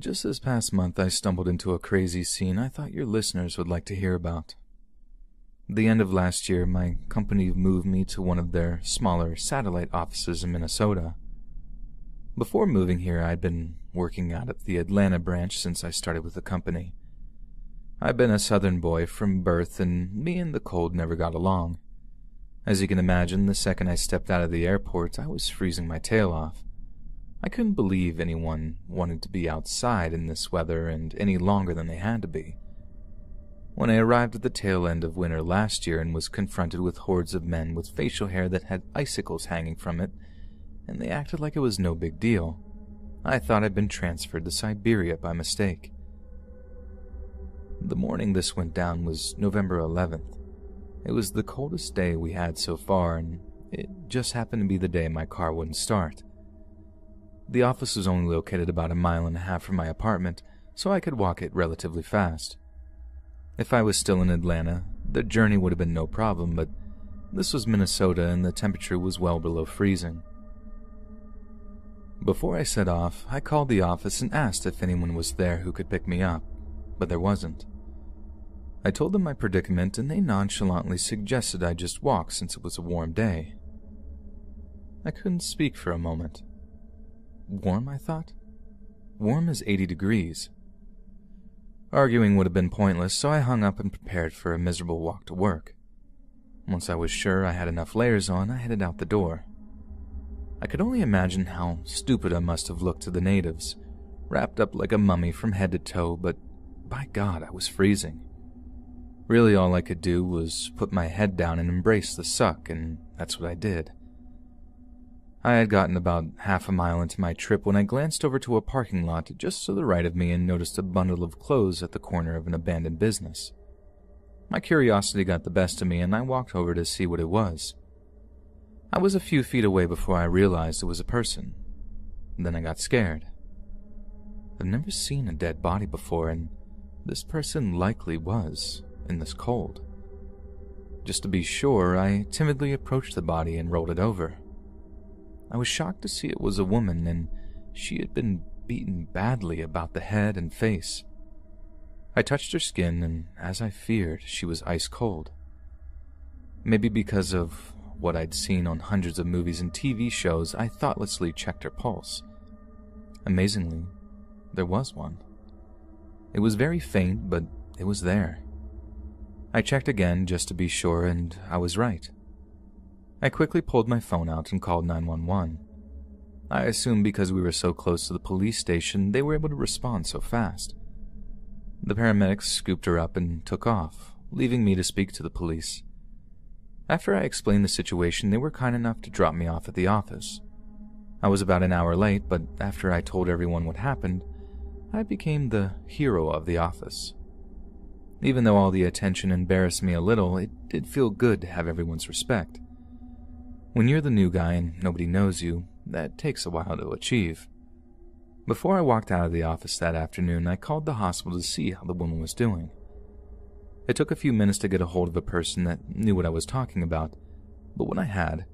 Just this past month, I stumbled into a crazy scene I thought your listeners would like to hear about. The end of last year, my company moved me to one of their smaller satellite offices in Minnesota. Before moving here, I'd been working out at the Atlanta branch since I started with the company. I've been a southern boy from birth, and me and the cold never got along. As you can imagine, the second I stepped out of the airport, I was freezing my tail off. I couldn't believe anyone wanted to be outside in this weather and any longer than they had to be. When I arrived at the tail end of winter last year and was confronted with hordes of men with facial hair that had icicles hanging from it, and they acted like it was no big deal, I thought I'd been transferred to Siberia by mistake. The morning this went down was November 11th. It was the coldest day we had so far, and it just happened to be the day my car wouldn't start. The office was only located about a mile and a half from my apartment, so I could walk it relatively fast. If I was still in Atlanta, the journey would have been no problem, but this was Minnesota and the temperature was well below freezing. Before I set off, I called the office and asked if anyone was there who could pick me up, but there wasn't. I told them my predicament and they nonchalantly suggested I just walk since it was a warm day. I couldn't speak for a moment. Warm, I thought? Warm as 80 degrees. Arguing would have been pointless, so I hung up and prepared for a miserable walk to work. Once I was sure I had enough layers on, I headed out the door. I could only imagine how stupid I must have looked to the natives, wrapped up like a mummy from head to toe, but by God, I was freezing. Really, all I could do was put my head down and embrace the suck, and that's what I did. I had gotten about half a mile into my trip when I glanced over to a parking lot just to the right of me and noticed a bundle of clothes at the corner of an abandoned business. My curiosity got the best of me and I walked over to see what it was. I was a few feet away before I realized it was a person. Then I got scared. I've never seen a dead body before, and this person likely was in this cold. Just to be sure, I timidly approached the body and rolled it over. I was shocked to see it was a woman, and she had been beaten badly about the head and face. I touched her skin, and as I feared, she was ice cold. Maybe because of what I'd seen on hundreds of movies and TV shows, I thoughtlessly checked her pulse. Amazingly, there was one. It was very faint, but it was there. I checked again just to be sure, and I was right. I quickly pulled my phone out and called 911. I assumed because we were so close to the police station, they were able to respond so fast. The paramedics scooped her up and took off, leaving me to speak to the police. After I explained the situation, they were kind enough to drop me off at the office. I was about an hour late, but after I told everyone what happened, I became the hero of the office. Even though all the attention embarrassed me a little, it did feel good to have everyone's respect. When you're the new guy and nobody knows you, that takes a while to achieve. Before I walked out of the office that afternoon, I called the hospital to see how the woman was doing. It took a few minutes to get a hold of a person that knew what I was talking about, but when I had,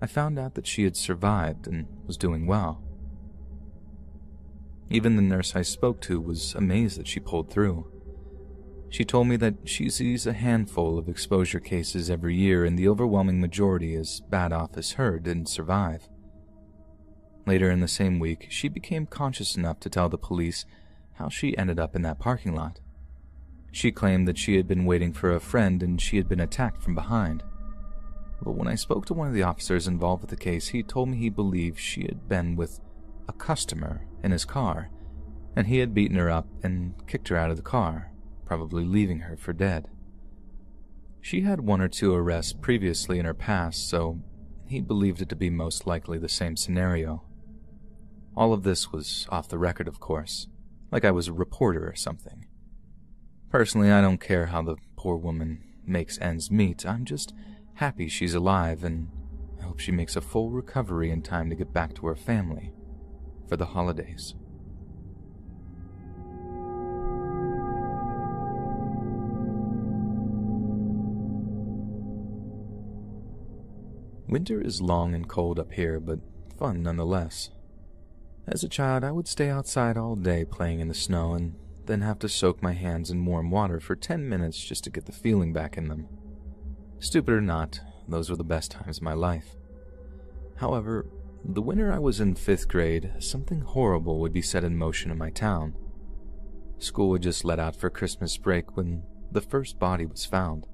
I found out that she had survived and was doing well. Even the nurse I spoke to was amazed that she pulled through. She told me that she sees a handful of exposure cases every year, and the overwhelming majority, as bad off as her, didn't survive. Later in the same week, she became conscious enough to tell the police how she ended up in that parking lot. She claimed that she had been waiting for a friend and she had been attacked from behind. But when I spoke to one of the officers involved with the case, he told me he believed she had been with a customer in his car, and he had beaten her up and kicked her out of the car probably leaving her for dead. She had one or two arrests previously in her past, so he believed it to be most likely the same scenario. All of this was off the record, of course, like I was a reporter or something. Personally, I don't care how the poor woman makes ends meet. I'm just happy she's alive, and I hope she makes a full recovery in time to get back to her family for the holidays. Winter is long and cold up here, but fun nonetheless. As a child, I would stay outside all day playing in the snow and then have to soak my hands in warm water for 10 minutes just to get the feeling back in them. Stupid or not, those were the best times of my life. However, the winter I was in fifth grade, something horrible would be set in motion in my town. School had just let out for Christmas break when the first body was found.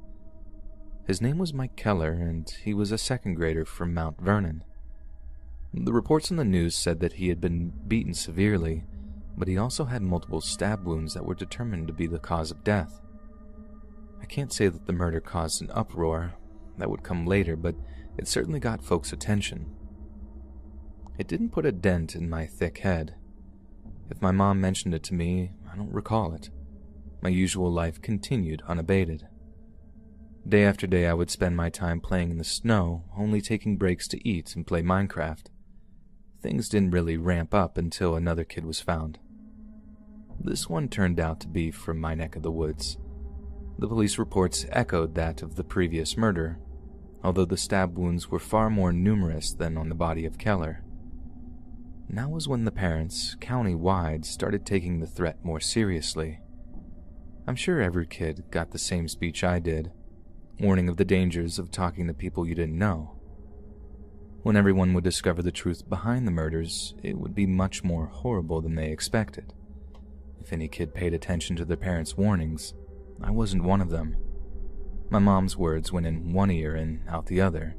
His name was Mike Keller, and he was a second grader from Mount Vernon. The reports in the news said that he had been beaten severely, but he also had multiple stab wounds that were determined to be the cause of death. I can't say that the murder caused an uproar, that would come later, but it certainly got folks' attention. It didn't put a dent in my thick head. If my mom mentioned it to me, I don't recall it. My usual life continued unabated. Day after day, I would spend my time playing in the snow, only taking breaks to eat and play Minecraft. Things didn't really ramp up until another kid was found. This one turned out to be from my neck of the woods. The police reports echoed that of the previous murder, although the stab wounds were far more numerous than on the body of Keller. Now was when the parents, county-wide, started taking the threat more seriously. I'm sure every kid got the same speech I did, warning of the dangers of talking to people you didn't know. When everyone would discover the truth behind the murders, it would be much more horrible than they expected. If any kid paid attention to their parents' warnings, I wasn't one of them. My mom's words went in one ear and out the other.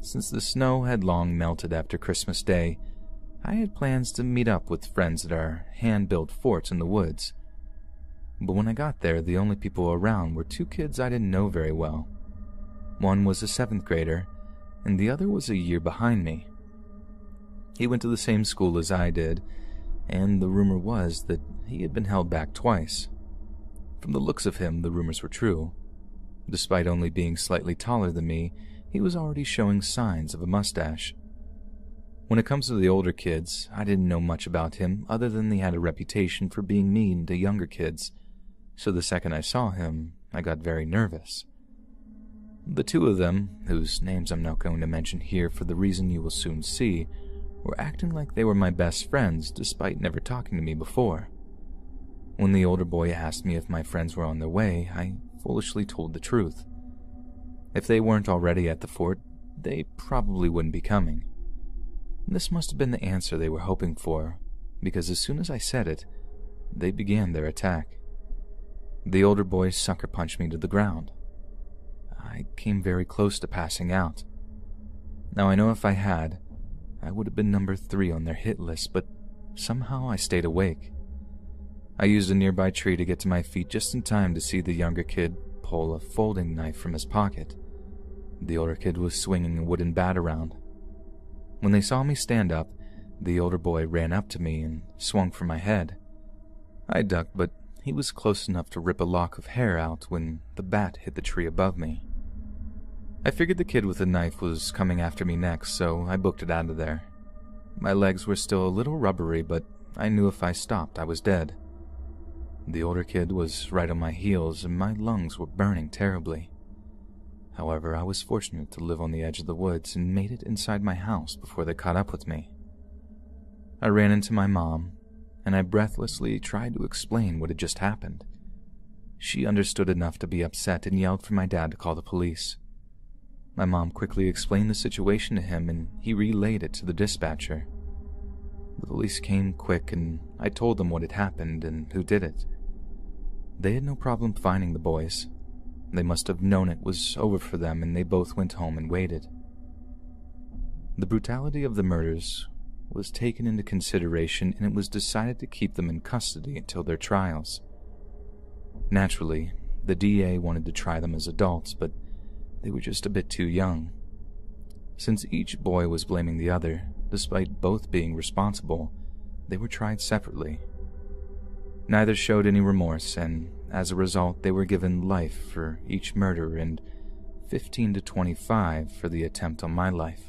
Since the snow had long melted after Christmas Day, I had plans to meet up with friends at our hand built fort in the woods. But when I got there, the only people around were two kids I didn't know very well. One was a seventh grader, and the other was a year behind me. He went to the same school as I did, and the rumor was that he had been held back twice. From the looks of him, the rumors were true. Despite only being slightly taller than me, he was already showing signs of a mustache. When it comes to the older kids, I didn't know much about him other than he had a reputation for being mean to younger kids, so the second I saw him, I got very nervous. The two of them, whose names I'm not going to mention here for the reason you will soon see, were acting like they were my best friends despite never talking to me before. When the older boy asked me if my friends were on their way, I foolishly told the truth. If they weren't already at the fort, they probably wouldn't be coming. This must have been the answer they were hoping for, because as soon as I said it, they began their attack. The older boy sucker punched me to the ground. I came very close to passing out. Now I know if I had, I would have been number three on their hit list, but somehow I stayed awake. I used a nearby tree to get to my feet just in time to see the younger kid pull a folding knife from his pocket. The older kid was swinging a wooden bat around, when they saw me stand up, the older boy ran up to me and swung for my head. I ducked, but he was close enough to rip a lock of hair out when the bat hit the tree above me. I figured the kid with the knife was coming after me next, so I booked it out of there. My legs were still a little rubbery, but I knew if I stopped, I was dead. The older kid was right on my heels, and my lungs were burning terribly. However, I was fortunate to live on the edge of the woods and made it inside my house before they caught up with me. I ran into my mom, and I breathlessly tried to explain what had just happened. She understood enough to be upset and yelled for my dad to call the police. My mom quickly explained the situation to him and he relayed it to the dispatcher. The police came quick and I told them what had happened and who did it. They had no problem finding the boys, they must have known it was over for them and they both went home and waited. The brutality of the murders was taken into consideration and it was decided to keep them in custody until their trials. Naturally, the DA wanted to try them as adults, but they were just a bit too young. Since each boy was blaming the other, despite both being responsible, they were tried separately. Neither showed any remorse, and as a result, they were given life for each murder and 15 to 25 for the attempt on my life.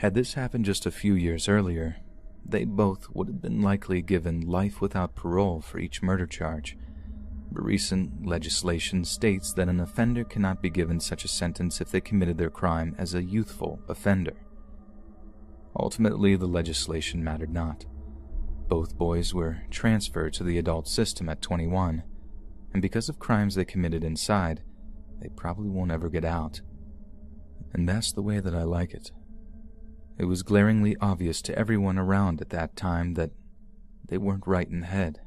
Had this happened just a few years earlier, they both would have been likely given life without parole for each murder charge. But recent legislation states that an offender cannot be given such a sentence if they committed their crime as a youthful offender. Ultimately, the legislation mattered not. Both boys were transferred to the adult system at 21, and because of crimes they committed inside, they probably won't ever get out. And that's the way that I like it. It was glaringly obvious to everyone around at that time that they weren't right in the head.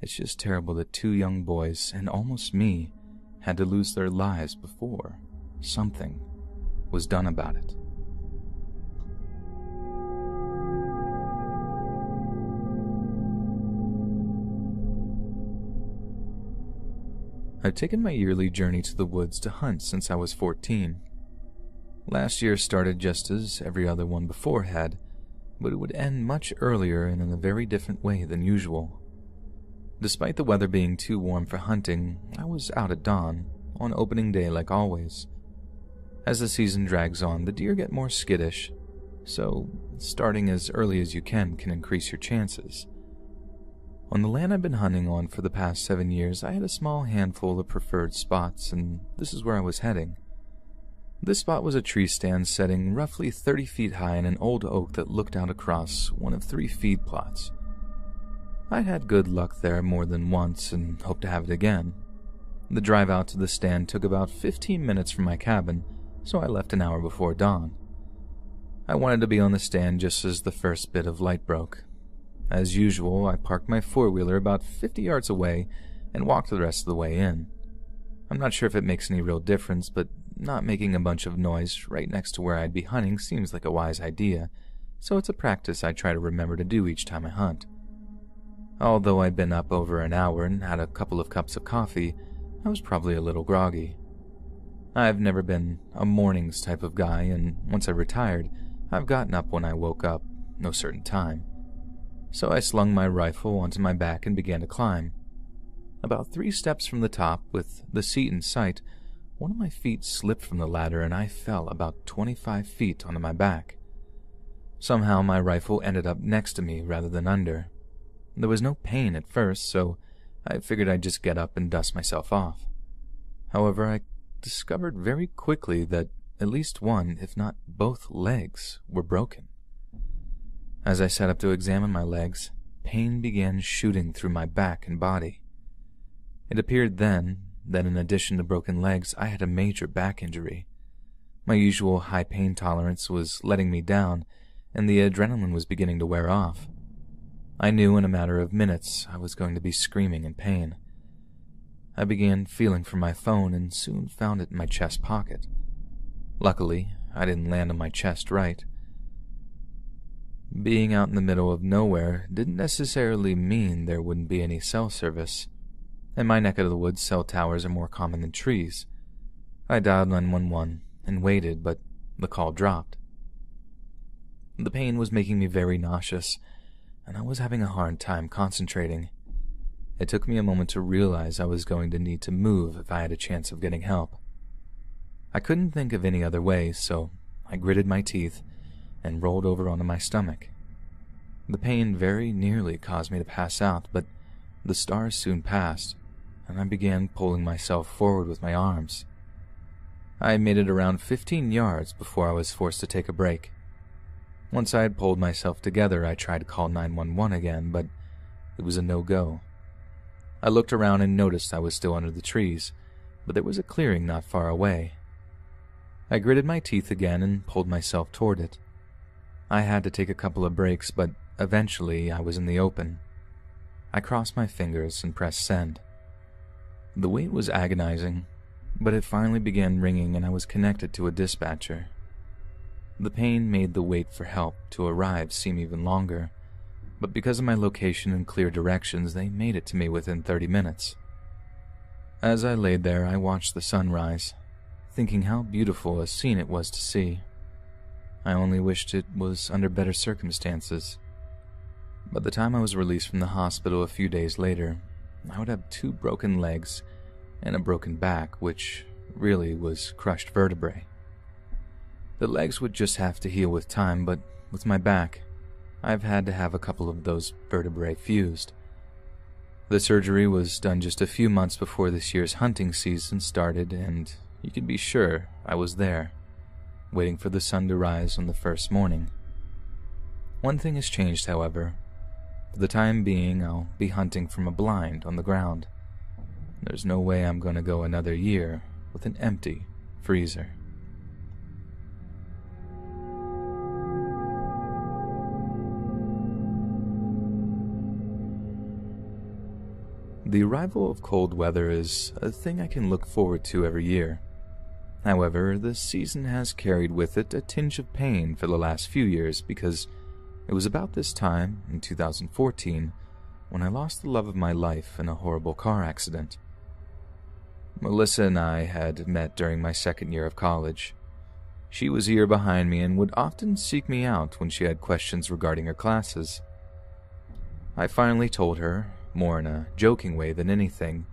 It's just terrible that two young boys, and almost me, had to lose their lives before something was done about it. I've taken my yearly journey to the woods to hunt since I was 14. Last year started just as every other one before had, but it would end much earlier and in a very different way than usual. Despite the weather being too warm for hunting, I was out at dawn, on opening day like always. As the season drags on, the deer get more skittish, so starting as early as you can can increase your chances. On the land I've been hunting on for the past seven years, I had a small handful of preferred spots, and this is where I was heading. This spot was a tree stand setting roughly 30 feet high in an old oak that looked out across one of three feed plots. I'd had good luck there more than once and hoped to have it again. The drive out to the stand took about 15 minutes from my cabin, so I left an hour before dawn. I wanted to be on the stand just as the first bit of light broke, as usual, I parked my four wheeler about 50 yards away and walked the rest of the way in. I'm not sure if it makes any real difference, but not making a bunch of noise right next to where I'd be hunting seems like a wise idea, so it's a practice I try to remember to do each time I hunt. Although I'd been up over an hour and had a couple of cups of coffee, I was probably a little groggy. I've never been a mornings type of guy, and once I retired, I've gotten up when I woke up, no certain time so I slung my rifle onto my back and began to climb. About three steps from the top, with the seat in sight, one of my feet slipped from the ladder and I fell about 25 feet onto my back. Somehow my rifle ended up next to me rather than under. There was no pain at first, so I figured I'd just get up and dust myself off. However, I discovered very quickly that at least one, if not both legs, were broken. As I sat up to examine my legs, pain began shooting through my back and body. It appeared then that in addition to broken legs, I had a major back injury. My usual high pain tolerance was letting me down, and the adrenaline was beginning to wear off. I knew in a matter of minutes I was going to be screaming in pain. I began feeling for my phone and soon found it in my chest pocket. Luckily, I didn't land on my chest right. Being out in the middle of nowhere didn't necessarily mean there wouldn't be any cell service. In my neck of the woods, cell towers are more common than trees. I dialed 911 and waited, but the call dropped. The pain was making me very nauseous, and I was having a hard time concentrating. It took me a moment to realize I was going to need to move if I had a chance of getting help. I couldn't think of any other way, so I gritted my teeth and rolled over onto my stomach. The pain very nearly caused me to pass out, but the stars soon passed, and I began pulling myself forward with my arms. I made it around 15 yards before I was forced to take a break. Once I had pulled myself together, I tried to call 911 again, but it was a no-go. I looked around and noticed I was still under the trees, but there was a clearing not far away. I gritted my teeth again and pulled myself toward it. I had to take a couple of breaks, but eventually I was in the open. I crossed my fingers and pressed send. The wait was agonizing, but it finally began ringing and I was connected to a dispatcher. The pain made the wait for help to arrive seem even longer, but because of my location and clear directions, they made it to me within 30 minutes. As I laid there, I watched the sunrise, thinking how beautiful a scene it was to see. I only wished it was under better circumstances. By the time I was released from the hospital a few days later, I would have two broken legs and a broken back, which really was crushed vertebrae. The legs would just have to heal with time, but with my back, I've had to have a couple of those vertebrae fused. The surgery was done just a few months before this year's hunting season started, and you can be sure I was there waiting for the sun to rise on the first morning One thing has changed, however. For the time being, I'll be hunting from a blind on the ground. There's no way I'm going to go another year with an empty freezer. The arrival of cold weather is a thing I can look forward to every year. However, the season has carried with it a tinge of pain for the last few years because it was about this time, in 2014, when I lost the love of my life in a horrible car accident. Melissa and I had met during my second year of college. She was a year behind me and would often seek me out when she had questions regarding her classes. I finally told her, more in a joking way than anything,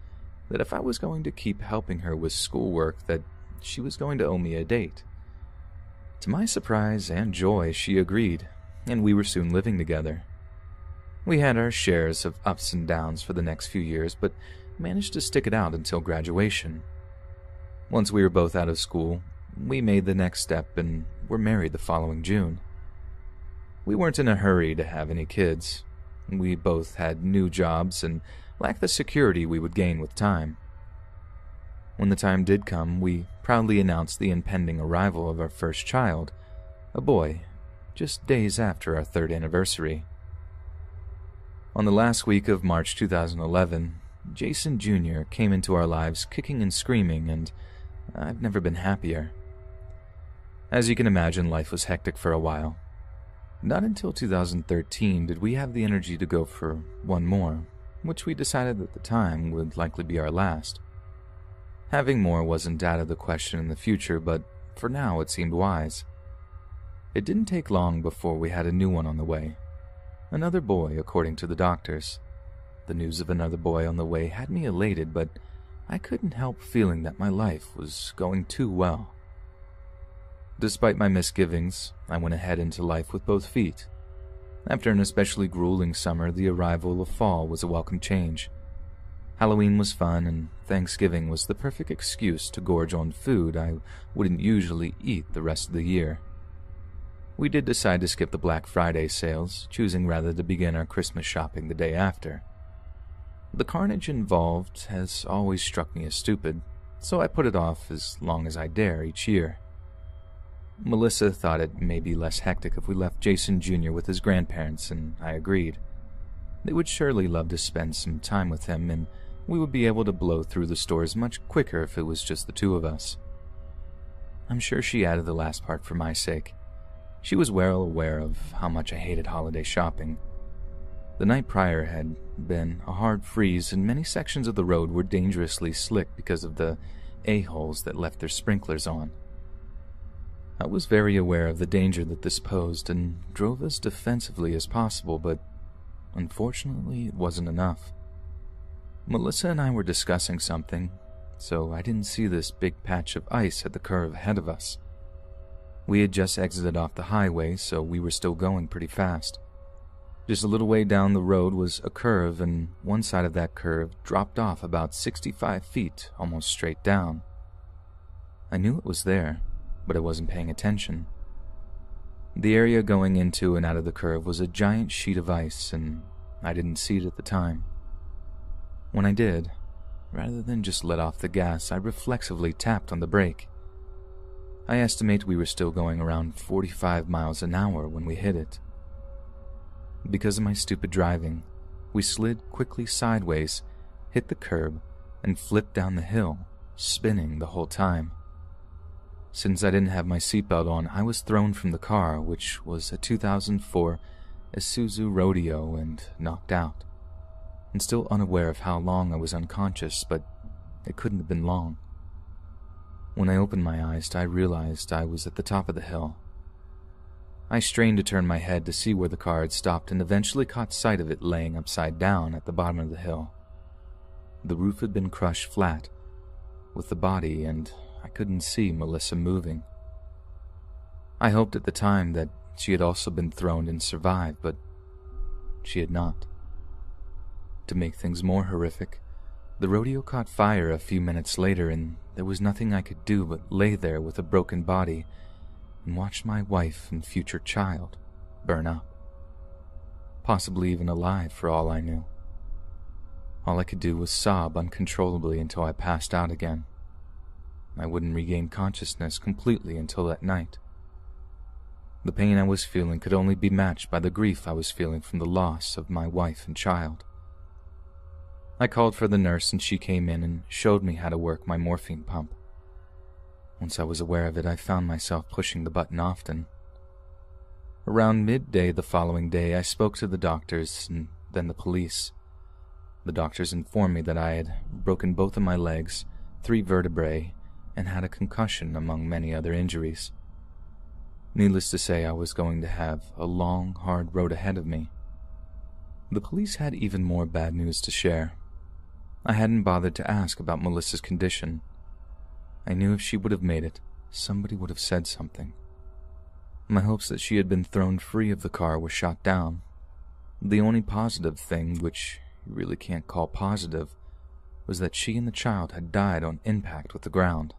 that if I was going to keep helping her with schoolwork that she was going to owe me a date. To my surprise and joy, she agreed, and we were soon living together. We had our shares of ups and downs for the next few years, but managed to stick it out until graduation. Once we were both out of school, we made the next step and were married the following June. We weren't in a hurry to have any kids. We both had new jobs and lacked the security we would gain with time. When the time did come, we proudly announced the impending arrival of our first child, a boy, just days after our third anniversary. On the last week of March 2011, Jason Jr. came into our lives kicking and screaming, and I've never been happier. As you can imagine, life was hectic for a while. Not until 2013 did we have the energy to go for one more, which we decided at the time would likely be our last. Having more wasn't out of the question in the future, but for now it seemed wise. It didn't take long before we had a new one on the way. Another boy, according to the doctors. The news of another boy on the way had me elated, but I couldn't help feeling that my life was going too well. Despite my misgivings, I went ahead into life with both feet. After an especially grueling summer, the arrival of fall was a welcome change. Halloween was fun, and Thanksgiving was the perfect excuse to gorge on food I wouldn't usually eat the rest of the year. We did decide to skip the Black Friday sales, choosing rather to begin our Christmas shopping the day after. The carnage involved has always struck me as stupid, so I put it off as long as I dare each year. Melissa thought it may be less hectic if we left Jason Jr. with his grandparents, and I agreed. They would surely love to spend some time with him, and we would be able to blow through the stores much quicker if it was just the two of us. I'm sure she added the last part for my sake. She was well aware of how much I hated holiday shopping. The night prior had been a hard freeze, and many sections of the road were dangerously slick because of the a-holes that left their sprinklers on. I was very aware of the danger that this posed and drove as defensively as possible, but unfortunately it wasn't enough. Melissa and I were discussing something, so I didn't see this big patch of ice at the curve ahead of us. We had just exited off the highway, so we were still going pretty fast. Just a little way down the road was a curve, and one side of that curve dropped off about 65 feet, almost straight down. I knew it was there, but I wasn't paying attention. The area going into and out of the curve was a giant sheet of ice, and I didn't see it at the time. When I did, rather than just let off the gas, I reflexively tapped on the brake. I estimate we were still going around 45 miles an hour when we hit it. Because of my stupid driving, we slid quickly sideways, hit the curb, and flipped down the hill, spinning the whole time. Since I didn't have my seatbelt on, I was thrown from the car, which was a 2004 Isuzu Rodeo, and knocked out and still unaware of how long I was unconscious, but it couldn't have been long. When I opened my eyes, I realized I was at the top of the hill. I strained to turn my head to see where the car had stopped and eventually caught sight of it laying upside down at the bottom of the hill. The roof had been crushed flat, with the body, and I couldn't see Melissa moving. I hoped at the time that she had also been thrown and survived, but she had not. To make things more horrific, the rodeo caught fire a few minutes later, and there was nothing I could do but lay there with a broken body and watch my wife and future child burn up. possibly even alive for all I knew. All I could do was sob uncontrollably until I passed out again. I wouldn't regain consciousness completely until that night. The pain I was feeling could only be matched by the grief I was feeling from the loss of my wife and child. I called for the nurse and she came in and showed me how to work my morphine pump. Once I was aware of it, I found myself pushing the button often. Around midday the following day, I spoke to the doctors and then the police. The doctors informed me that I had broken both of my legs, three vertebrae, and had a concussion among many other injuries. Needless to say, I was going to have a long, hard road ahead of me. The police had even more bad news to share. I hadn't bothered to ask about Melissa's condition. I knew if she would have made it, somebody would have said something. My hopes that she had been thrown free of the car were shot down. The only positive thing, which you really can't call positive, was that she and the child had died on impact with the ground.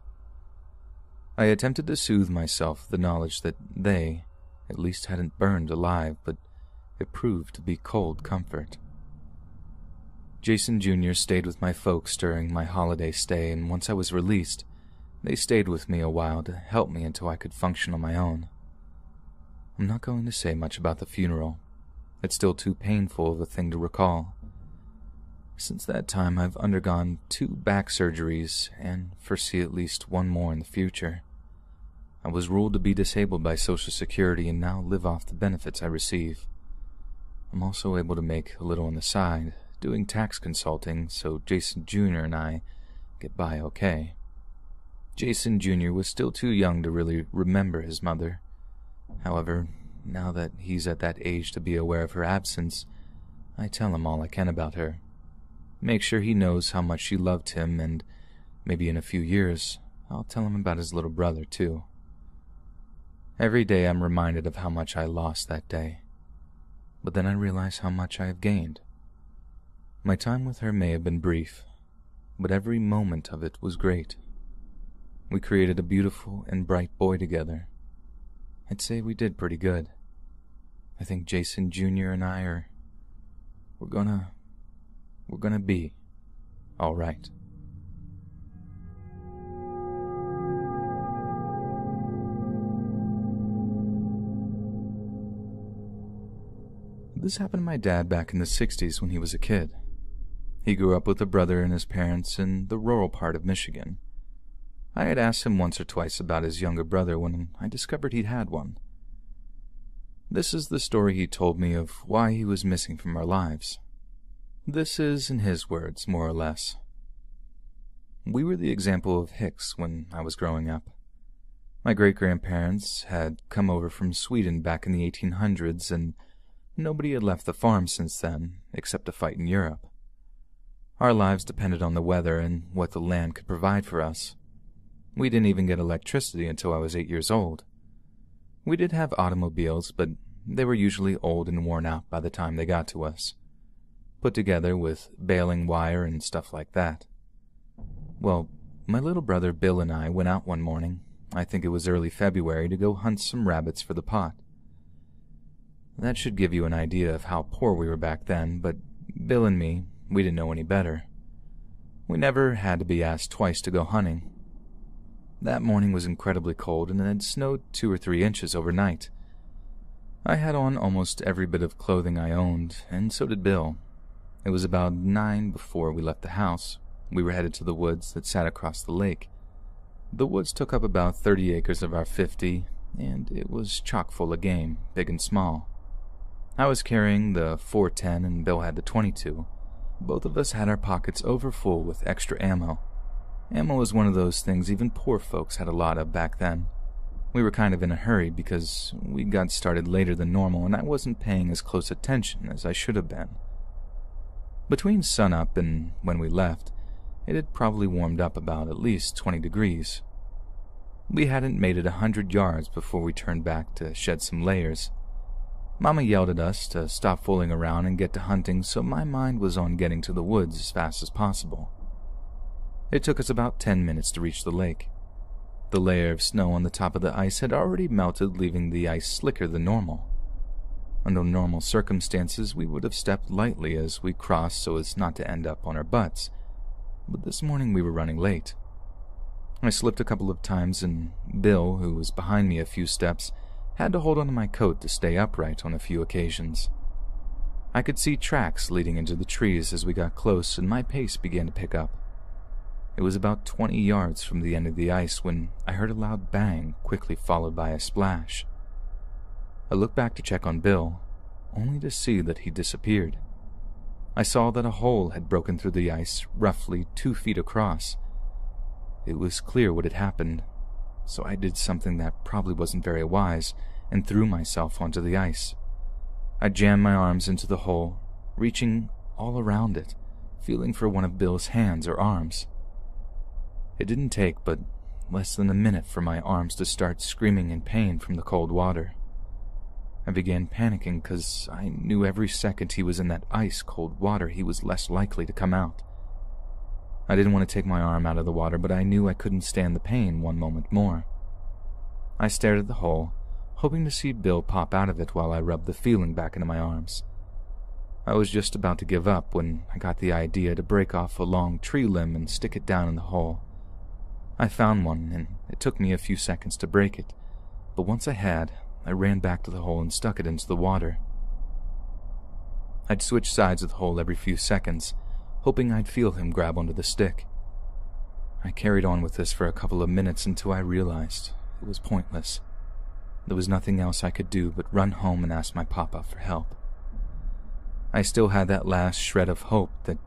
I attempted to soothe myself the knowledge that they, at least, hadn't burned alive, but it proved to be cold comfort. Jason Jr. stayed with my folks during my holiday stay, and once I was released, they stayed with me a while to help me until I could function on my own. I'm not going to say much about the funeral. It's still too painful of a thing to recall. Since that time, I've undergone two back surgeries and foresee at least one more in the future. I was ruled to be disabled by Social Security and now live off the benefits I receive. I'm also able to make a little on the side doing tax consulting, so Jason Jr. and I get by okay. Jason Jr. was still too young to really remember his mother. However, now that he's at that age to be aware of her absence, I tell him all I can about her. Make sure he knows how much she loved him, and maybe in a few years, I'll tell him about his little brother, too. Every day I'm reminded of how much I lost that day, but then I realize how much I have gained. My time with her may have been brief, but every moment of it was great. We created a beautiful and bright boy together. I'd say we did pretty good. I think Jason Jr. and I are. We're gonna. We're gonna be alright. This happened to my dad back in the 60s when he was a kid. He grew up with a brother and his parents in the rural part of Michigan. I had asked him once or twice about his younger brother when I discovered he'd had one. This is the story he told me of why he was missing from our lives. This is, in his words, more or less. We were the example of Hicks when I was growing up. My great grandparents had come over from Sweden back in the 1800s, and nobody had left the farm since then, except to fight in Europe. Our lives depended on the weather and what the land could provide for us. We didn't even get electricity until I was eight years old. We did have automobiles, but they were usually old and worn out by the time they got to us, put together with baling wire and stuff like that. Well, my little brother Bill and I went out one morning, I think it was early February, to go hunt some rabbits for the pot. That should give you an idea of how poor we were back then, but Bill and me, we didn't know any better. We never had to be asked twice to go hunting. That morning was incredibly cold and it had snowed two or three inches overnight. I had on almost every bit of clothing I owned, and so did Bill. It was about nine before we left the house. We were headed to the woods that sat across the lake. The woods took up about 30 acres of our 50, and it was chock full of game, big and small. I was carrying the 410 and Bill had the 22. Both of us had our pockets overfull with extra ammo. Ammo was one of those things even poor folks had a lot of back then. We were kind of in a hurry because we got started later than normal and I wasn't paying as close attention as I should have been. Between sunup and when we left, it had probably warmed up about at least 20 degrees. We hadn't made it a hundred yards before we turned back to shed some layers. Mama yelled at us to stop fooling around and get to hunting, so my mind was on getting to the woods as fast as possible. It took us about ten minutes to reach the lake. The layer of snow on the top of the ice had already melted, leaving the ice slicker than normal. Under normal circumstances, we would have stepped lightly as we crossed so as not to end up on our butts, but this morning we were running late. I slipped a couple of times, and Bill, who was behind me a few steps, had to hold onto my coat to stay upright on a few occasions. I could see tracks leading into the trees as we got close, and my pace began to pick up. It was about 20 yards from the end of the ice when I heard a loud bang, quickly followed by a splash. I looked back to check on Bill, only to see that he disappeared. I saw that a hole had broken through the ice, roughly two feet across. It was clear what had happened, so I did something that probably wasn't very wise and threw myself onto the ice. I jammed my arms into the hole, reaching all around it, feeling for one of Bill's hands or arms. It didn't take but less than a minute for my arms to start screaming in pain from the cold water. I began panicking because I knew every second he was in that ice cold water he was less likely to come out. I didn't want to take my arm out of the water, but I knew I couldn't stand the pain one moment more. I stared at the hole, hoping to see Bill pop out of it while I rubbed the feeling back into my arms. I was just about to give up when I got the idea to break off a long tree limb and stick it down in the hole. I found one, and it took me a few seconds to break it, but once I had, I ran back to the hole and stuck it into the water. I'd switch sides of the hole every few seconds, hoping I'd feel him grab onto the stick. I carried on with this for a couple of minutes until I realized it was pointless. There was nothing else I could do but run home and ask my papa for help. I still had that last shred of hope that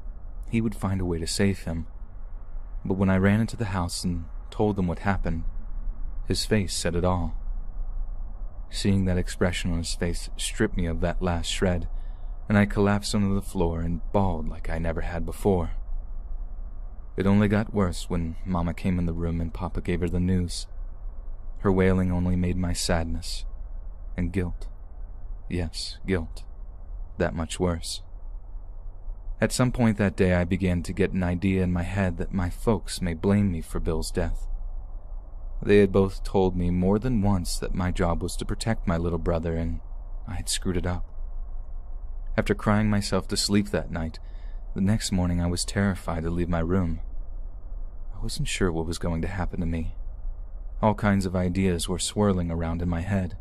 he would find a way to save him. But when I ran into the house and told them what happened, his face said it all. Seeing that expression on his face stripped me of that last shred, and I collapsed onto the floor and bawled like I never had before. It only got worse when Mama came in the room and Papa gave her the news. Her wailing only made my sadness and guilt, yes, guilt, that much worse. At some point that day, I began to get an idea in my head that my folks may blame me for Bill's death. They had both told me more than once that my job was to protect my little brother, and I had screwed it up. After crying myself to sleep that night, the next morning I was terrified to leave my room. I wasn't sure what was going to happen to me. All kinds of ideas were swirling around in my head.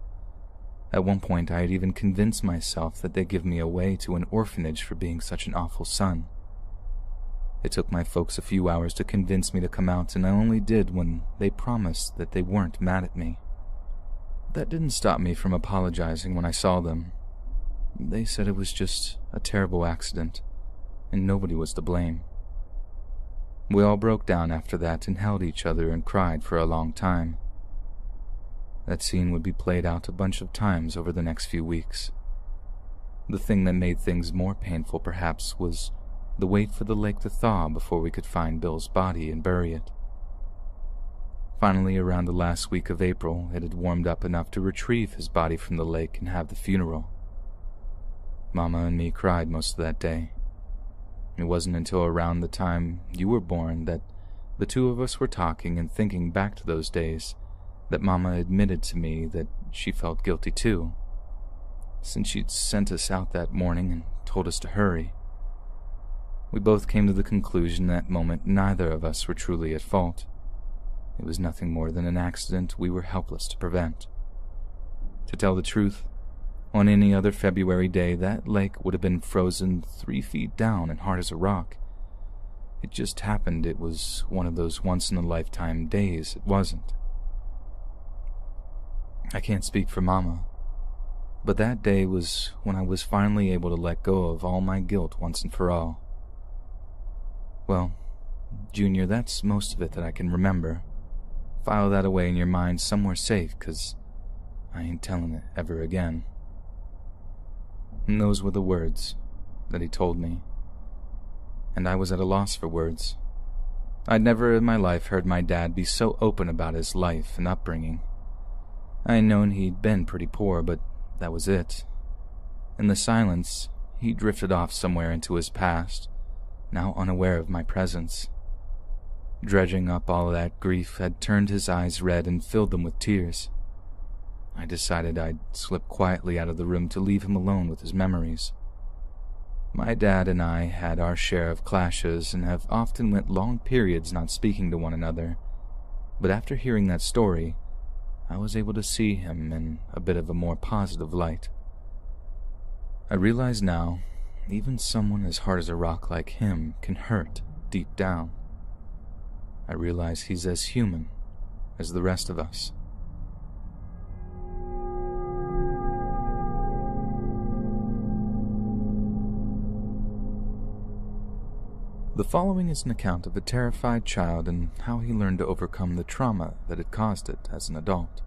At one point, I had even convinced myself that they'd give me away to an orphanage for being such an awful son. It took my folks a few hours to convince me to come out, and I only did when they promised that they weren't mad at me. That didn't stop me from apologizing when I saw them. They said it was just a terrible accident, and nobody was to blame. We all broke down after that and held each other and cried for a long time. That scene would be played out a bunch of times over the next few weeks. The thing that made things more painful, perhaps, was the wait for the lake to thaw before we could find Bill's body and bury it. Finally, around the last week of April, it had warmed up enough to retrieve his body from the lake and have the funeral. Mama and me cried most of that day. It wasn't until around the time you were born that the two of us were talking and thinking back to those days that Mama admitted to me that she felt guilty too, since she'd sent us out that morning and told us to hurry. We both came to the conclusion that moment neither of us were truly at fault. It was nothing more than an accident we were helpless to prevent. To tell the truth, on any other February day, that lake would have been frozen three feet down and hard as a rock. It just happened it was one of those once in a lifetime days it wasn't. I can't speak for Mama, but that day was when I was finally able to let go of all my guilt once and for all. Well, Junior, that's most of it that I can remember. File that away in your mind somewhere safe, 'cause I ain't telling it ever again. And those were the words that he told me. And I was at a loss for words. I'd never in my life heard my dad be so open about his life and upbringing. I'd known he'd been pretty poor, but that was it. In the silence, he drifted off somewhere into his past, now unaware of my presence. Dredging up all that grief had turned his eyes red and filled them with tears. I decided I'd slip quietly out of the room to leave him alone with his memories. My dad and I had our share of clashes and have often went long periods not speaking to one another. But after hearing that story, I was able to see him in a bit of a more positive light. I realize now, even someone as hard as a rock like him can hurt deep down. I realize he's as human as the rest of us. The following is an account of a terrified child and how he learned to overcome the trauma that had caused it as an adult.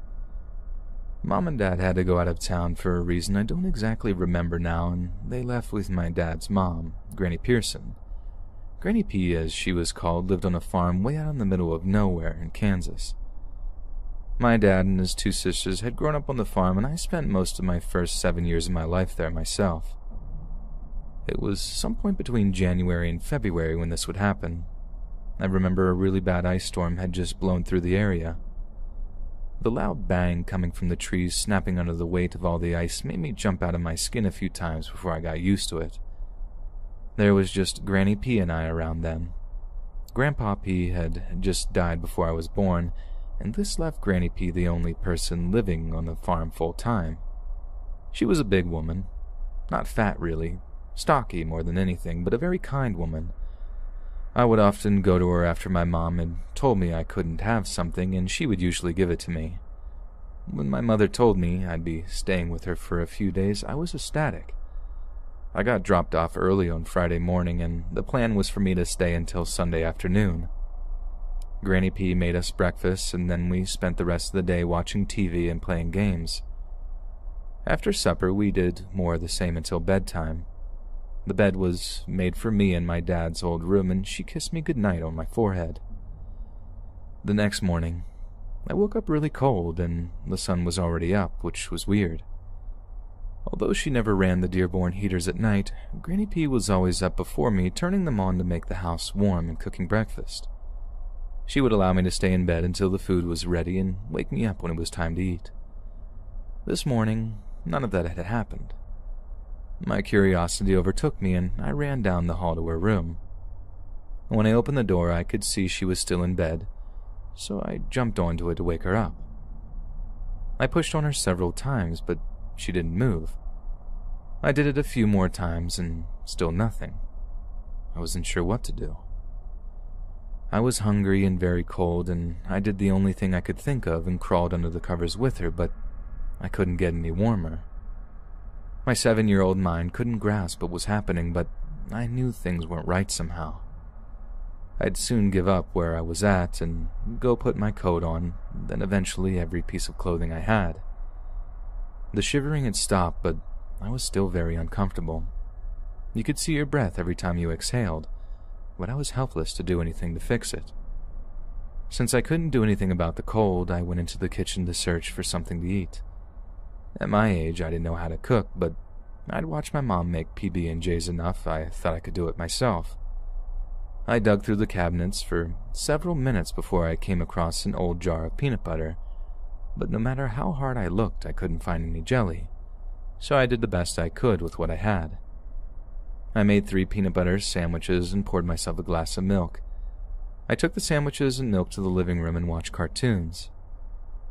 Mom and Dad had to go out of town for a reason I don't exactly remember now, and they left with my dad's mom, Granny Pearson. Granny P, as she was called, lived on a farm way out in the middle of nowhere in Kansas. My dad and his two sisters had grown up on the farm, and I spent most of my first seven years of my life there myself. It was some point between January and February when this would happen. I remember a really bad ice storm had just blown through the area. The loud bang coming from the trees snapping under the weight of all the ice made me jump out of my skin a few times before I got used to it. There was just Granny P and I around then. Grandpa P had just died before I was born, and this left Granny P the only person living on the farm full time. She was a big woman. Not fat, really, stocky more than anything, but a very kind woman. I would often go to her after my mom had told me I couldn't have something, and she would usually give it to me. When my mother told me I'd be staying with her for a few days, I was ecstatic. I got dropped off early on Friday morning, and the plan was for me to stay until Sunday afternoon. Granny P made us breakfast, and then we spent the rest of the day watching TV and playing games. After supper, we did more of the same until bedtime. The bed was made for me in my dad's old room, and she kissed me good night on my forehead. The next morning, I woke up really cold, and the sun was already up, which was weird. Although she never ran the Dearborn heaters at night, Granny P was always up before me, turning them on to make the house warm and cooking breakfast. She would allow me to stay in bed until the food was ready and wake me up when it was time to eat. This morning, none of that had happened. My curiosity overtook me, and I ran down the hall to her room. When I opened the door, I could see she was still in bed, so I jumped onto it to wake her up. I pushed on her several times, but she didn't move. I did it a few more times, and still nothing. I wasn't sure what to do. I was hungry and very cold, and I did the only thing I could think of and crawled under the covers with her, but I couldn't get any warmer. My seven year old mind couldn't grasp what was happening, but I knew things weren't right somehow. I'd soon give up where I was at and go put my coat on, then eventually every piece of clothing I had. The shivering had stopped, but I was still very uncomfortable. You could see your breath every time you exhaled, but I was helpless to do anything to fix it. Since I couldn't do anything about the cold, I went into the kitchen to search for something to eat. At my age, I didn't know how to cook, but I'd watched my mom make PB&Js enough I thought I could do it myself. I dug through the cabinets for several minutes before I came across an old jar of peanut butter, but no matter how hard I looked, I couldn't find any jelly, so I did the best I could with what I had. I made three peanut butter sandwiches and poured myself a glass of milk. I took the sandwiches and milk to the living room and watched cartoons.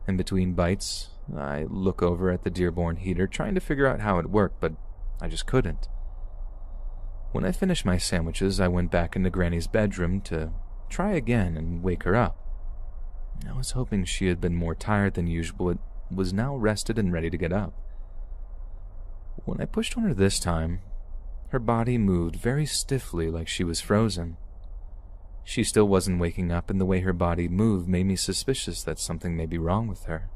In between bites, I look over at the Dearborn heater, trying to figure out how it worked, but I just couldn't. When I finished my sandwiches, I went back into Granny's bedroom to try again and wake her up. I was hoping she had been more tired than usual, but was now rested and ready to get up. When I pushed on her this time, her body moved very stiffly like she was frozen. She still wasn't waking up, and the way her body moved made me suspicious that something may be wrong with her.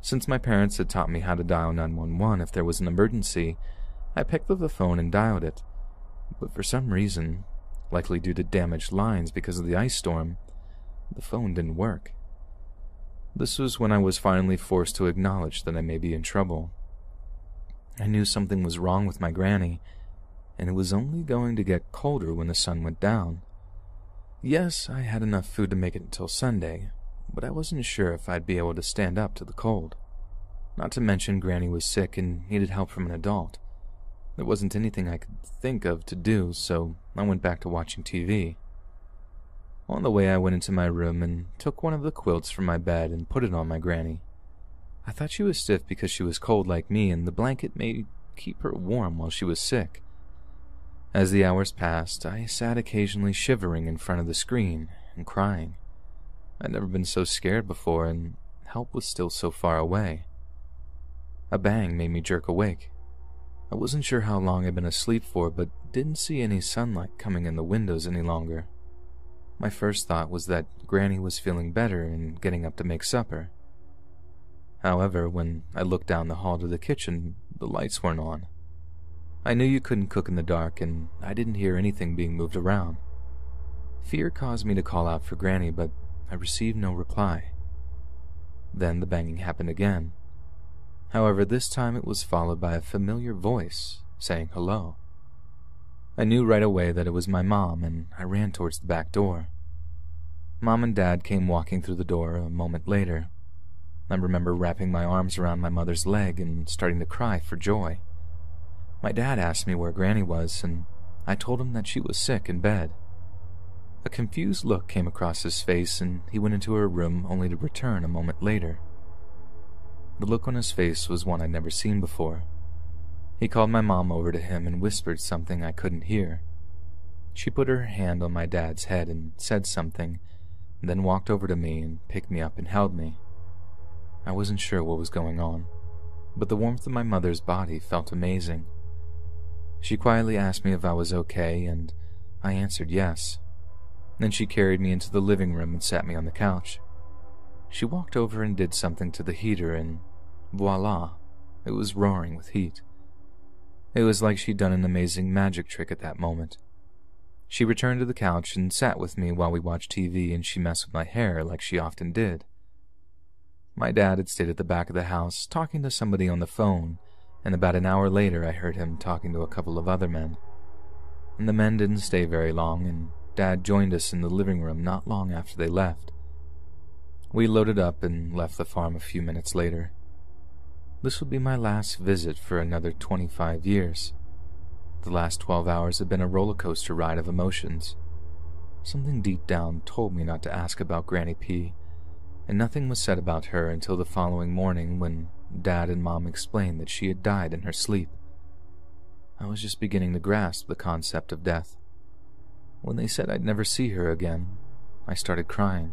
Since my parents had taught me how to dial 911 if there was an emergency, I picked up the phone and dialed it. But for some reason, likely due to damaged lines because of the ice storm, the phone didn't work. This was when I was finally forced to acknowledge that I may be in trouble. I knew something was wrong with my granny, and it was only going to get colder when the sun went down. Yes, I had enough food to make it until Sunday, but I wasn't sure if I'd be able to stand up to the cold. Not to mention Granny was sick and needed help from an adult. There wasn't anything I could think of to do, so I went back to watching TV. On the way, I went into my room and took one of the quilts from my bed and put it on my granny. I thought she was stiff because she was cold like me, and the blanket may keep her warm while she was sick. As the hours passed, I sat occasionally shivering in front of the screen and crying. I'd never been so scared before, and help was still so far away. A bang made me jerk awake. I wasn't sure how long I'd been asleep for, but didn't see any sunlight coming in the windows any longer. My first thought was that Granny was feeling better and getting up to make supper. However, when I looked down the hall to the kitchen, the lights weren't on. I knew you couldn't cook in the dark, and I didn't hear anything being moved around. Fear caused me to call out for Granny, but I received no reply. Then the banging happened again, However, this time it was followed by a familiar voice saying hello. I knew right away that it was my mom, and I ran towards the back door. Mom and Dad came walking through the door a moment later. I remember wrapping my arms around my mother's leg and starting to cry for joy. My dad asked me where Granny was, and I told him that she was sick in bed. A confused look came across his face, and he went into her room only to return a moment later. The look on his face was one I'd never seen before. He called my mom over to him and whispered something I couldn't hear. She put her hand on my dad's head and said something, then walked over to me and picked me up and held me. I wasn't sure what was going on, but the warmth of my mother's body felt amazing. She quietly asked me if I was okay, and I answered yes. Then she carried me into the living room and sat me on the couch. She walked over and did something to the heater, and voila, it was roaring with heat. It was like she'd done an amazing magic trick at that moment. She returned to the couch and sat with me while we watched TV, and she messed with my hair like she often did. My dad had stayed at the back of the house talking to somebody on the phone, and about an hour later I heard him talking to a couple of other men. And the men didn't stay very long, and Dad joined us in the living room not long after they left. We loaded up and left the farm a few minutes later. This would be my last visit for another 25 years. The last 12 hours had been a roller coaster ride of emotions. Something deep down told me not to ask about Granny P, and nothing was said about her until the following morning when Dad and Mom explained that she had died in her sleep. I was just beginning to grasp the concept of death. When they said I'd never see her again, I started crying.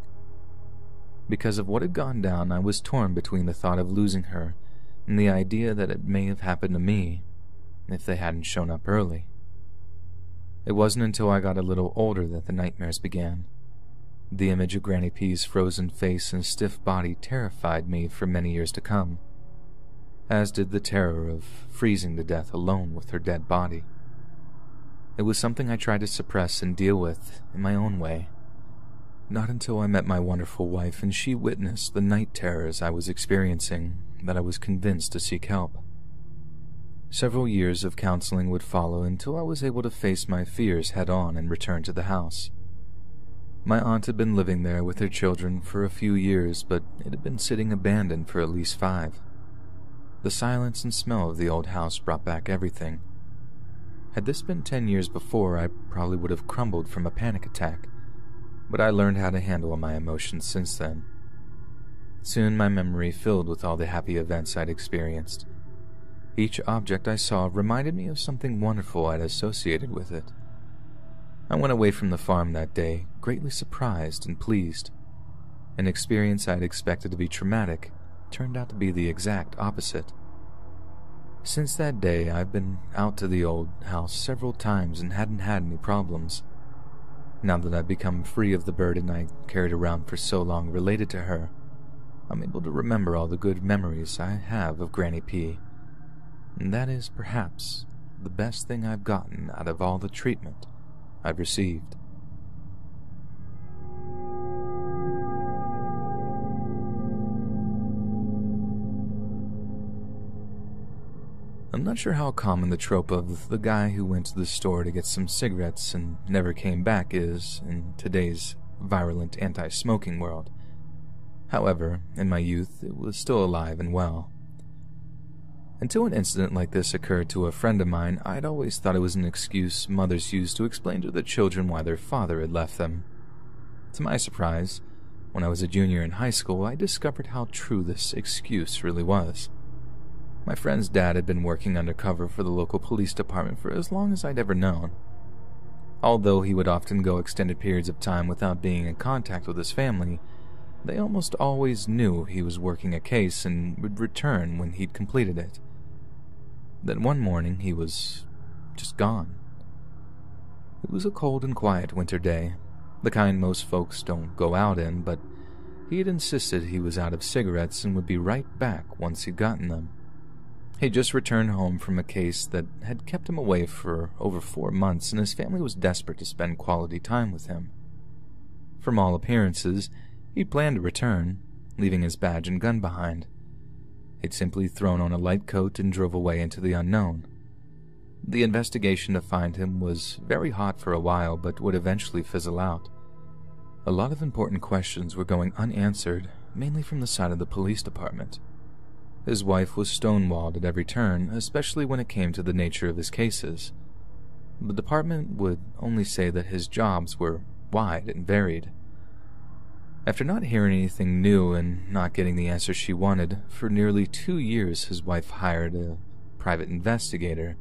Because of what had gone down, I was torn between the thought of losing her and the idea that it may have happened to me if they hadn't shown up early. It wasn't until I got a little older that the nightmares began. The image of Granny P's frozen face and stiff body terrified me for many years to come, as did the terror of freezing to death alone with her dead body. It was something I tried to suppress and deal with in my own way. Not until I met my wonderful wife and she witnessed the night terrors I was experiencing that I was convinced to seek help. Several years of counseling would follow until I was able to face my fears head on and return to the house. My aunt had been living there with her children for a few years, but it had been sitting abandoned for at least five. The silence and smell of the old house brought back everything. Had this been ten years before, I probably would have crumbled from a panic attack but I learned how to handle my emotions since then. Soon my memory filled with all the happy events I'd experienced. Each object I saw reminded me of something wonderful I'd associated with it. I went away from the farm that day, greatly surprised and pleased. An experience I'd expected to be traumatic turned out to be the exact opposite. Since that day, I've been out to the old house several times and hadn't had any problems. Now that I've become free of the burden I carried around for so long related to her, I'm able to remember all the good memories I have of Granny P. And that is perhaps the best thing I've gotten out of all the treatment I've received. I'm not sure how common the trope of the guy who went to the store to get some cigarettes and never came back is in today's virulent anti smoking world. However, in my youth, it was still alive and well. Until an incident like this occurred to a friend of mine, I'd always thought it was an excuse mothers used to explain to the children why their father had left them. To my surprise, when I was a junior in high school, I discovered how true this excuse really was. My friend's dad had been working undercover for the local police department for as long as I'd ever known. Although he would often go extended periods of time without being in contact with his family, they almost always knew he was working a case and would return when he'd completed it. Then one morning he was just gone. It was a cold and quiet winter day, the kind most folks don't go out in, but he had insisted he was out of cigarettes and would be right back once he'd gotten them. He just returned home from a case that had kept him away for over four months, and his family was desperate to spend quality time with him. From all appearances, he planned to return, leaving his badge and gun behind. He'd simply thrown on a light coat and drove away into the unknown. The investigation to find him was very hot for a while, but would eventually fizzle out. A lot of important questions were going unanswered, mainly from the side of the police department. His wife was stonewalled at every turn, especially when it came to the nature of his cases. The department would only say that his jobs were wide and varied. After not hearing anything new and not getting the answer she wanted, for nearly two years his wife hired a private investigator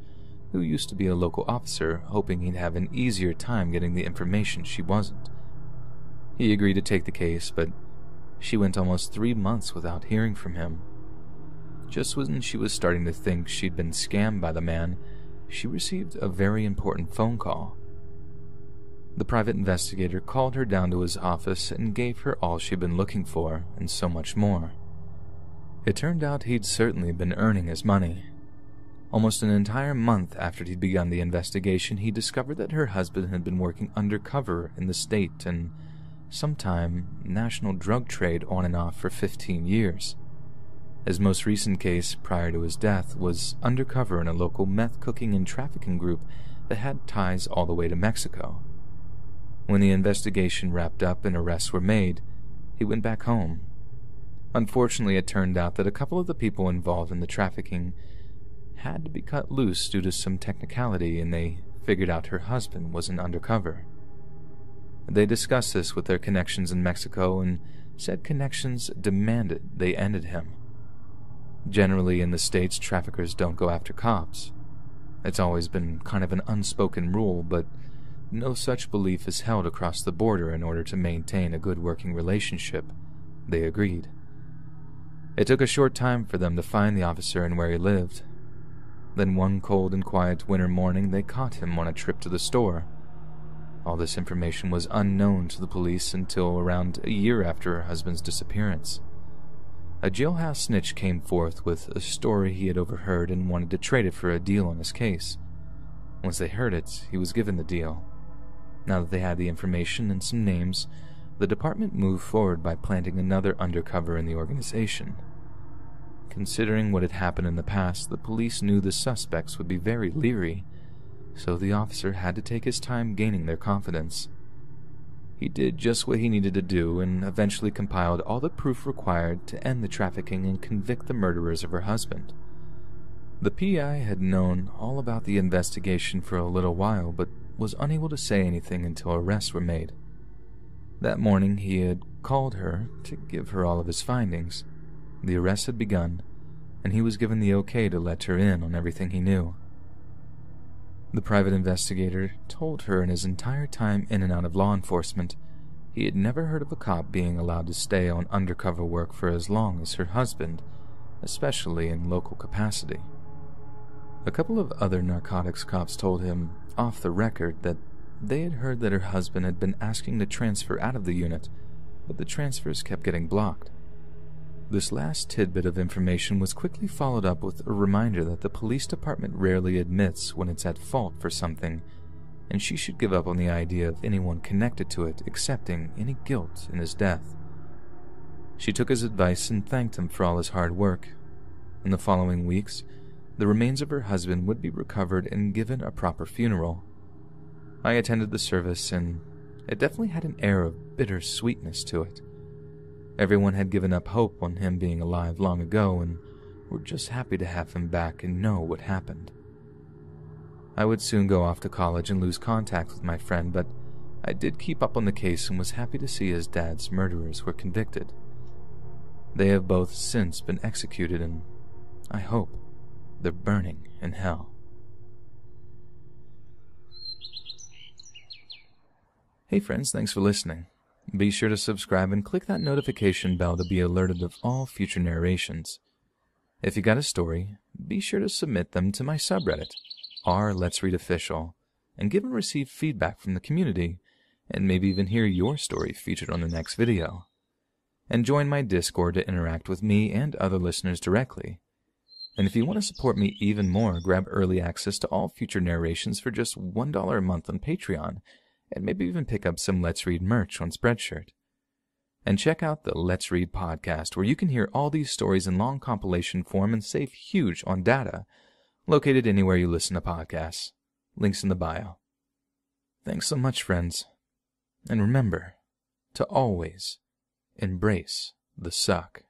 who used to be a local officer, hoping he'd have an easier time getting the information she wasn't. He agreed to take the case, but she went almost three months without hearing from him. Just when she was starting to think she'd been scammed by the man, she received a very important phone call. The private investigator called her down to his office and gave her all she'd been looking for and so much more. It turned out he'd certainly been earning his money. Almost an entire month after he'd begun the investigation, he discovered that her husband had been working undercover in the state and sometime national drug trade on and off for 15 years. His most recent case prior to his death was undercover in a local meth cooking and trafficking group that had ties all the way to Mexico. When the investigation wrapped up and arrests were made, he went back home. Unfortunately, it turned out that a couple of the people involved in the trafficking had to be cut loose due to some technicality, and they figured out her husband was an undercover. They discussed this with their connections in Mexico and said connections demanded they ended him. Generally, in the States, traffickers don't go after cops. It's always been kind of an unspoken rule, but no such belief is held across the border in order to maintain a good working relationship. They agreed. It took a short time for them to find the officer and where he lived. Then one cold and quiet winter morning, they caught him on a trip to the store. All this information was unknown to the police until around a year after her husband's disappearance. A jailhouse snitch came forth with a story he had overheard and wanted to trade it for a deal on his case. Once they heard it, he was given the deal. Now that they had the information and some names, the department moved forward by planting another undercover in the organization. Considering what had happened in the past, the police knew the suspects would be very leery so the officer had to take his time gaining their confidence. He did just what he needed to do and eventually compiled all the proof required to end the trafficking and convict the murderers of her husband. The PI had known all about the investigation for a little while, but was unable to say anything until arrests were made. That morning, he had called her to give her all of his findings. The arrests had begun, and he was given the okay to let her in on everything he knew. The private investigator told her in his entire time in and out of law enforcement, he had never heard of a cop being allowed to stay on undercover work for as long as her husband, especially in local capacity. A couple of other narcotics cops told him, off the record, that they had heard that her husband had been asking to transfer out of the unit, but the transfers kept getting blocked. This last tidbit of information was quickly followed up with a reminder that the police department rarely admits when it's at fault for something, and she should give up on the idea of anyone connected to it accepting any guilt in his death. She took his advice and thanked him for all his hard work. In the following weeks, the remains of her husband would be recovered and given a proper funeral. I attended the service, and it definitely had an air of bitter sweetness to it. Everyone had given up hope on him being alive long ago, and were just happy to have him back and know what happened. I would soon go off to college and lose contact with my friend, but I did keep up on the case and was happy to see his dad's murderers were convicted. They have both since been executed, and I hope they're burning in hell. Hey friends, thanks for listening. Be sure to subscribe and click that notification bell to be alerted of all future narrations. If you got a story, be sure to submit them to my subreddit, r Let's Read Official, and give and receive feedback from the community, and maybe even hear your story featured on the next video. And join my Discord to interact with me and other listeners directly. And if you want to support me even more, grab early access to all future narrations for just $1 a month on Patreon and maybe even pick up some Let's Read merch on Spreadshirt. And check out the Let's Read podcast, where you can hear all these stories in long compilation form and save huge on data, located anywhere you listen to podcasts. Links in the bio. Thanks so much, friends. And remember to always embrace the suck.